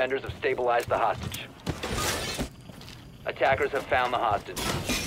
defenders have stabilized the hostage. Attackers have found the hostage.